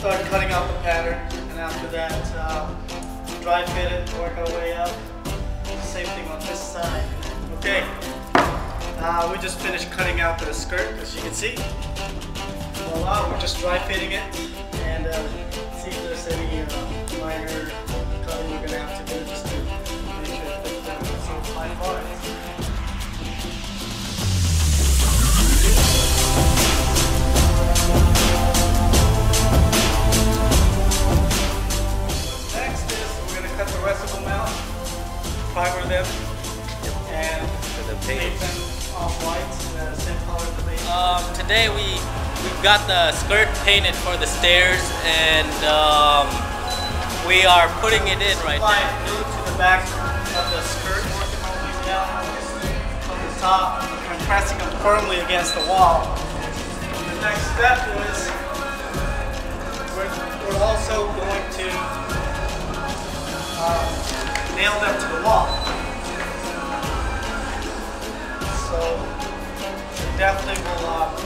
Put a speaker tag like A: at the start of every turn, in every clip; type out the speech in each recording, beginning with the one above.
A: start cutting out the pattern, and after that, uh, dry fit it, work our way up. Same thing on this side. Okay, uh, we just finished cutting out the skirt, as you can see. Voila, we're just dry fitting it, and uh, see if there's any uh, minor cutting we're gonna have to do them, and
B: the
A: paint them off white, uh, same color the.
C: Um, today we we've got the skirt painted for the stairs, and um, we are putting it in right
A: Apply
C: now.
A: glue to the back of the skirt, working all these down from the top and pressing them firmly against the wall. The next step is we're, we're also going to uh, nail them to the wall. Definitely will uh,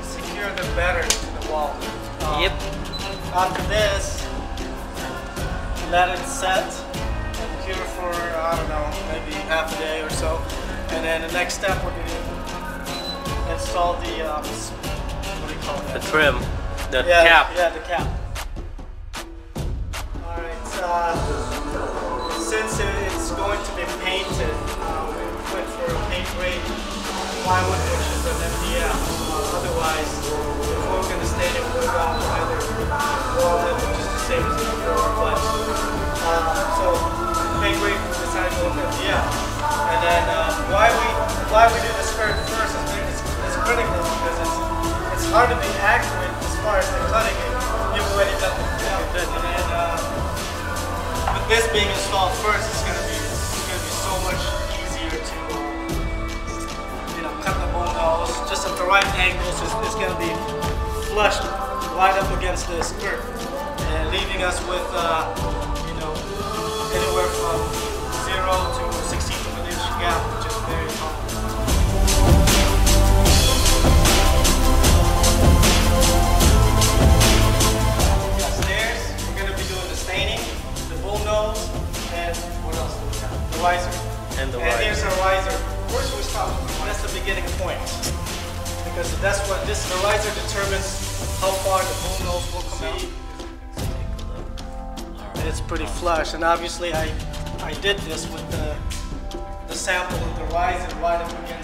A: secure them better to the wall. Um,
C: Yep.
A: After this, let it set and cure for, I don't know, maybe half a day or so. And then the next step, we're going to install the, um, what do you call
C: The trim, the
A: yeah,
C: cap.
A: Yeah, the cap. Alright, uh, since it's going to be painted, uh, we went for a paint grade plywood, is an MDF. Uh, otherwise, if we we're going to stain it, we would have either wall which is the same as before, but, uh, so grade, we decided to go with MDF. And then, uh, why we, why we do the skirt first is because it's, critical because it's, it's hard to be accurate as far as the cutting it. You've already done the down, and then, with this being installed first, it's gonna be just at the right angles. It's, it's gonna be flushed right up against the skirt, and leaving us with uh, you know anywhere from zero to 16 of an inch gap, which is very common. Upstairs, we're gonna be doing the staining, the bull nose, and what else do we have? The riser.
C: And the
A: And here's
C: riser.
A: our riser. First we start with the riser. That's the beginning point. Because that's what this, the riser determines how far the bull nose will come out. And it's pretty flush. And obviously I, I did this with the, the sample of the riser right up against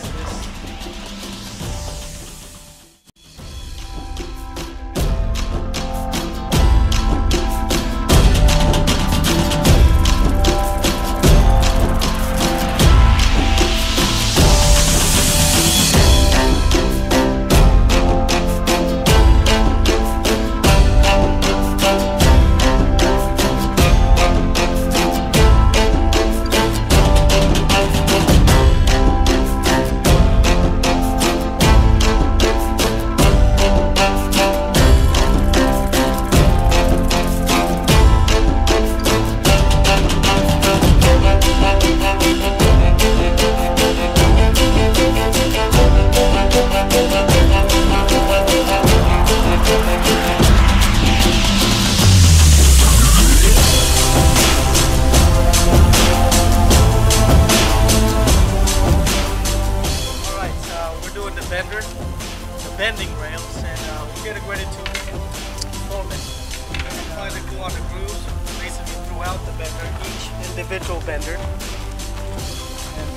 A: individual bender. And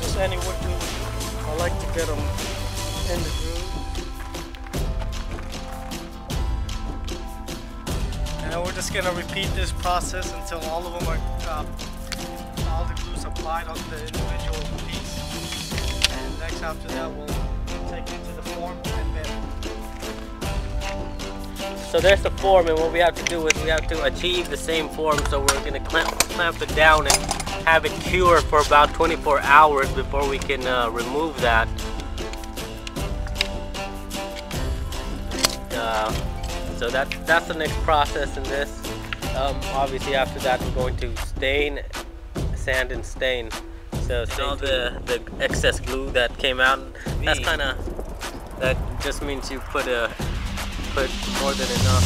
A: just any wood glue. I like to get them in the groove. And we're just going to repeat this process until all of them are uh, all the glues applied on the individual piece. And next after that, we'll take it to the form and then
C: So there's the form, and what we have to do is we have to achieve the same form. So we're gonna clamp, clamp it down and have it cure for about 24 hours before we can uh, remove that. Uh, so that that's the next process in this. Um, obviously, after that, we're going to stain, sand, and stain. So all the the excess glue that came out. That's kind of That just means you put a put more than enough.